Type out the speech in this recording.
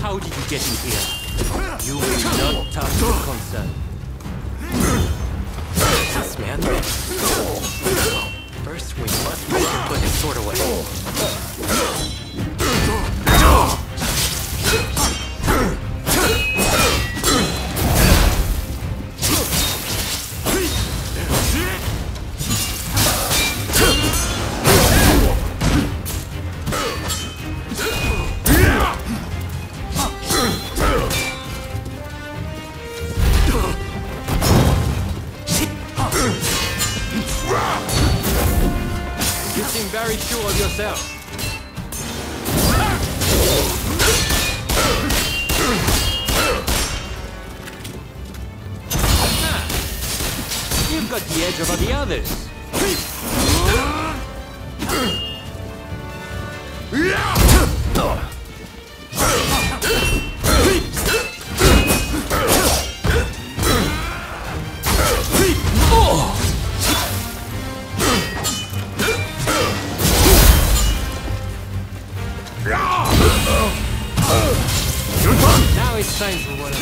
How did you get in here? You will not touch the concern. This man. First, we must make put his sword away. You seem very sure of yourself. Ah, You've got the edge over the others. Now it's time for what I